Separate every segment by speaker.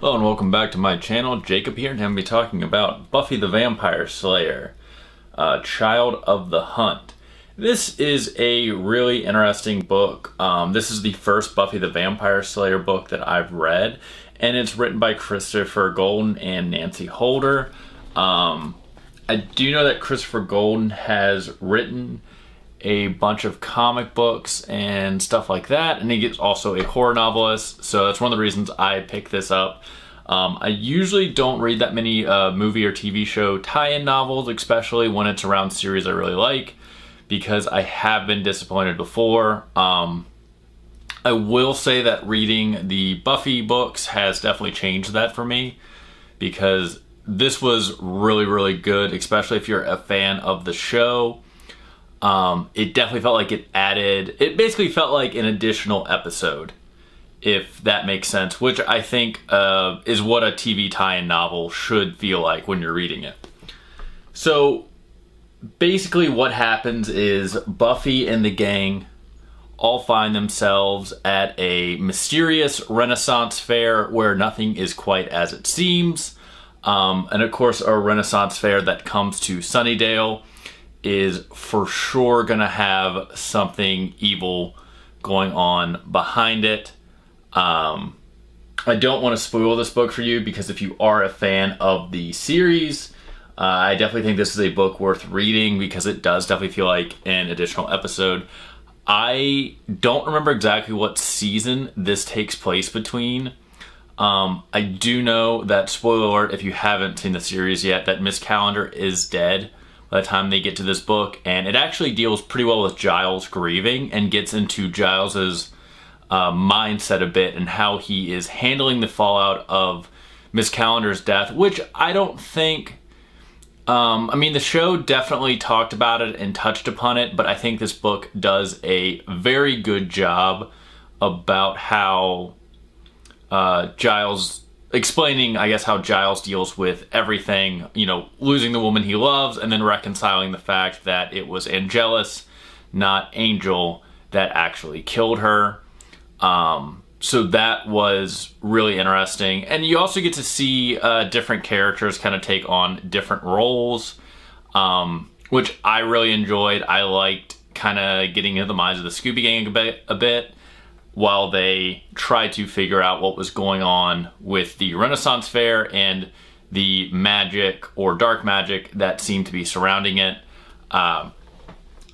Speaker 1: Hello and welcome back to my channel. Jacob here and I'm going to be talking about Buffy the Vampire Slayer, uh, Child of the Hunt. This is a really interesting book. Um, this is the first Buffy the Vampire Slayer book that I've read and it's written by Christopher Golden and Nancy Holder. Um, I do know that Christopher Golden has written a bunch of comic books and stuff like that. And he is also a horror novelist. So that's one of the reasons I picked this up. Um, I usually don't read that many uh, movie or TV show tie-in novels, especially when it's around series I really like, because I have been disappointed before. Um, I will say that reading the Buffy books has definitely changed that for me, because this was really, really good, especially if you're a fan of the show. Um, it definitely felt like it added, it basically felt like an additional episode, if that makes sense, which I think uh, is what a TV tie in novel should feel like when you're reading it. So basically, what happens is Buffy and the gang all find themselves at a mysterious Renaissance fair where nothing is quite as it seems. Um, and of course, a Renaissance fair that comes to Sunnydale is for sure to have something evil going on behind it. Um, I don't want to spoil this book for you because if you are a fan of the series, uh, I definitely think this is a book worth reading because it does definitely feel like an additional episode. I don't remember exactly what season this takes place between. Um, I do know that, spoiler alert, if you haven't seen the series yet, that Miss Calendar is dead by the time they get to this book, and it actually deals pretty well with Giles grieving and gets into Giles's uh, mindset a bit and how he is handling the fallout of Miss Calendar's death, which I don't think. Um, I mean, the show definitely talked about it and touched upon it, but I think this book does a very good job about how uh, Giles explaining, I guess, how Giles deals with everything, you know, losing the woman he loves and then reconciling the fact that it was Angelus, not Angel, that actually killed her. Um, so that was really interesting. And you also get to see uh, different characters kind of take on different roles, um, which I really enjoyed. I liked kind of getting into the minds of the Scooby Gang a bit. A bit while they tried to figure out what was going on with the Renaissance Fair and the magic or dark magic that seemed to be surrounding it. Um,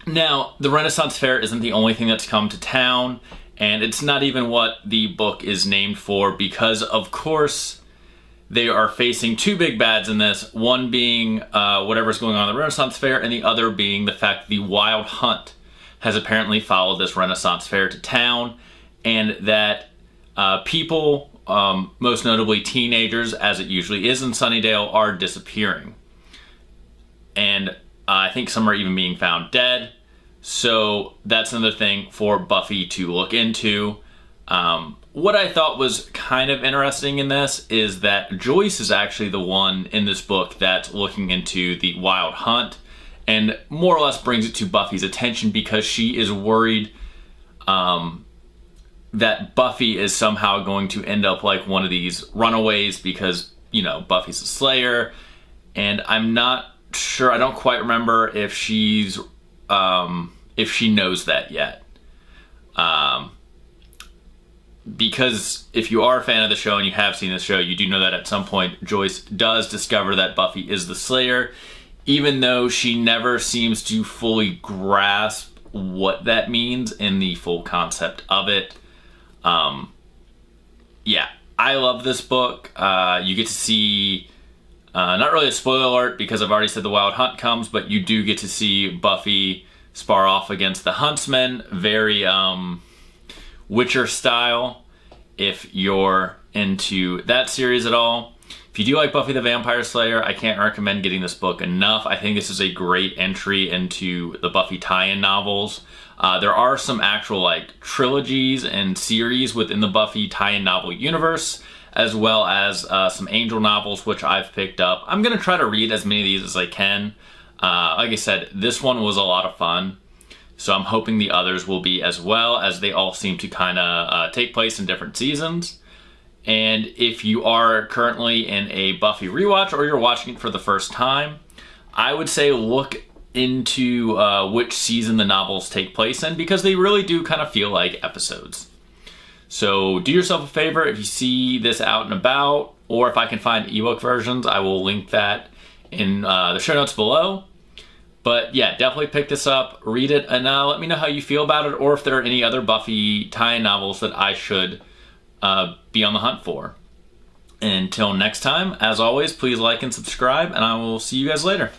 Speaker 1: now, the Renaissance Fair isn't the only thing that's come to town, and it's not even what the book is named for because, of course, they are facing two big bads in this one being uh, whatever's going on at the Renaissance Fair, and the other being the fact the Wild Hunt has apparently followed this Renaissance Fair to town and that uh, people, um, most notably teenagers, as it usually is in Sunnydale, are disappearing. And uh, I think some are even being found dead. So that's another thing for Buffy to look into. Um, what I thought was kind of interesting in this is that Joyce is actually the one in this book that's looking into the wild hunt and more or less brings it to Buffy's attention because she is worried um, that Buffy is somehow going to end up like one of these runaways because, you know, Buffy's a slayer. And I'm not sure, I don't quite remember if she's, um, if she knows that yet. Um, because if you are a fan of the show and you have seen the show, you do know that at some point Joyce does discover that Buffy is the Slayer, even though she never seems to fully grasp what that means in the full concept of it. Um, yeah, I love this book. Uh, you get to see, uh, not really a spoiler alert because I've already said the Wild Hunt comes, but you do get to see Buffy spar off against the Huntsman. Very um, Witcher style, if you're into that series at all. If you do like Buffy the Vampire Slayer, I can't recommend getting this book enough. I think this is a great entry into the Buffy tie-in novels. Uh, there are some actual like trilogies and series within the Buffy tie-in novel universe, as well as uh, some Angel novels, which I've picked up. I'm gonna try to read as many of these as I can. Uh, like I said, this one was a lot of fun, so I'm hoping the others will be as well, as they all seem to kind of uh, take place in different seasons. And if you are currently in a Buffy rewatch or you're watching it for the first time, I would say look into uh, which season the novels take place in because they really do kind of feel like episodes. So do yourself a favor if you see this out and about, or if I can find ebook versions, I will link that in uh, the show notes below. But yeah, definitely pick this up, read it, and uh, let me know how you feel about it, or if there are any other Buffy tie novels that I should uh, be on the hunt for. Until next time, as always, please like and subscribe, and I will see you guys later.